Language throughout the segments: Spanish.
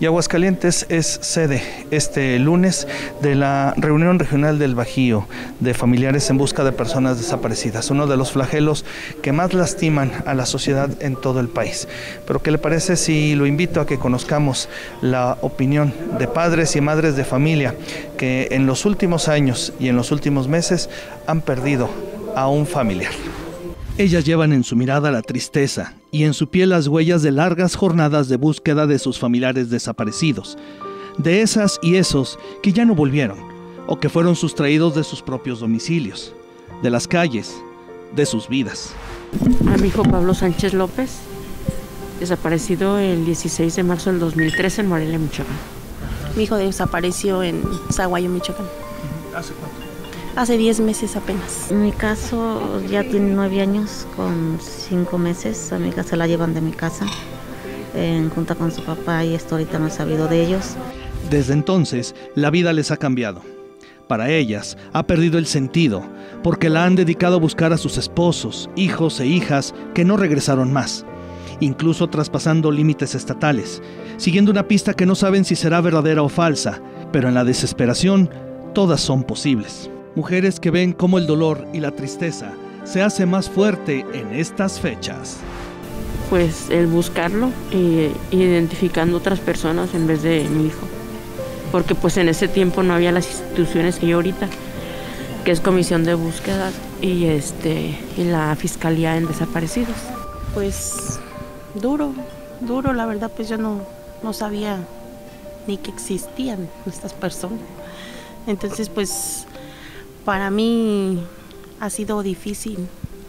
Y Aguascalientes es sede este lunes de la reunión regional del Bajío de familiares en busca de personas desaparecidas, uno de los flagelos que más lastiman a la sociedad en todo el país. Pero ¿qué le parece si lo invito a que conozcamos la opinión de padres y madres de familia que en los últimos años y en los últimos meses han perdido a un familiar? Ellas llevan en su mirada la tristeza y en su piel las huellas de largas jornadas de búsqueda de sus familiares desaparecidos, de esas y esos que ya no volvieron o que fueron sustraídos de sus propios domicilios, de las calles, de sus vidas. A mi hijo Pablo Sánchez López, desaparecido el 16 de marzo del 2013 en Morelia, Michoacán. Mi hijo desapareció en Zaguayo, Michoacán. ¿Hace cuánto? Hace 10 meses apenas. En mi caso ya tiene nueve años con cinco meses. A mi se la llevan de mi casa en junta con su papá y esto ahorita no he sabido de ellos. Desde entonces, la vida les ha cambiado. Para ellas, ha perdido el sentido, porque la han dedicado a buscar a sus esposos, hijos e hijas que no regresaron más, incluso traspasando límites estatales, siguiendo una pista que no saben si será verdadera o falsa, pero en la desesperación, todas son posibles. Mujeres que ven cómo el dolor y la tristeza se hace más fuerte en estas fechas. Pues el buscarlo e identificando otras personas en vez de mi hijo. Porque pues en ese tiempo no había las instituciones que hay ahorita, que es comisión de búsqueda y este y la fiscalía en desaparecidos. Pues duro, duro, la verdad pues yo no, no sabía ni que existían estas personas. Entonces pues para mí ha sido difícil,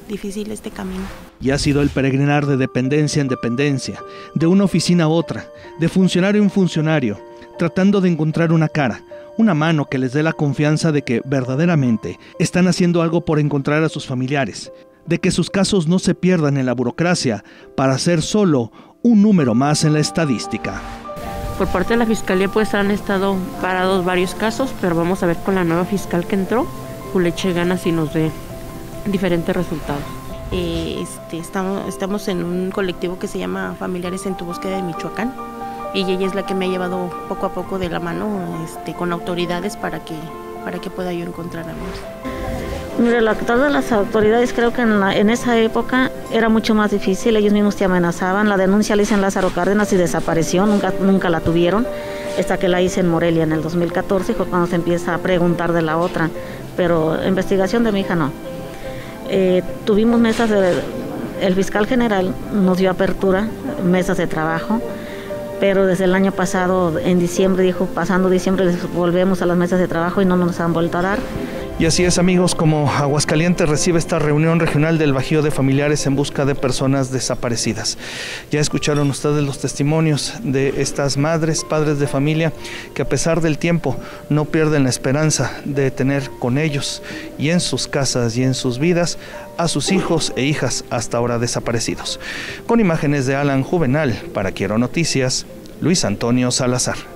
difícil este camino. Y ha sido el peregrinar de dependencia en dependencia, de una oficina a otra, de funcionario en funcionario, tratando de encontrar una cara, una mano que les dé la confianza de que verdaderamente están haciendo algo por encontrar a sus familiares, de que sus casos no se pierdan en la burocracia para ser solo un número más en la estadística. Por parte de la fiscalía pues han estado parados varios casos, pero vamos a ver con la nueva fiscal que entró, le eche ganas y nos dé diferentes resultados. Eh, este, estamos, estamos en un colectivo que se llama Familiares en tu búsqueda de Michoacán y ella es la que me ha llevado poco a poco de la mano este, con autoridades para que, para que pueda yo encontrar a mi Mire, el actuar de las autoridades creo que en, la- en esa época era mucho más difícil, ellos mismos te amenazaban, la denuncia la hice en Lázaro Cárdenas y desapareció, nunca, nunca la tuvieron, hasta que la hice en Morelia en el 2014, fue cuando se empieza a preguntar de la otra, pero investigación de mi hija no. Eh, tuvimos mesas de, el fiscal general nos dio apertura, mesas de trabajo, pero desde el año pasado, en diciembre, dijo, pasando diciembre, volvemos a las mesas de trabajo y no nos han vuelto a dar. Y así es amigos, como Aguascalientes recibe esta reunión regional del Bajío de Familiares en busca de personas desaparecidas. Ya escucharon ustedes los testimonios de estas madres, padres de familia, que a pesar del tiempo no pierden la esperanza de tener con ellos y en sus casas y en sus vidas a sus hijos e hijas hasta ahora desaparecidos. Con imágenes de Alan Juvenal, para Quiero Noticias, Luis Antonio Salazar.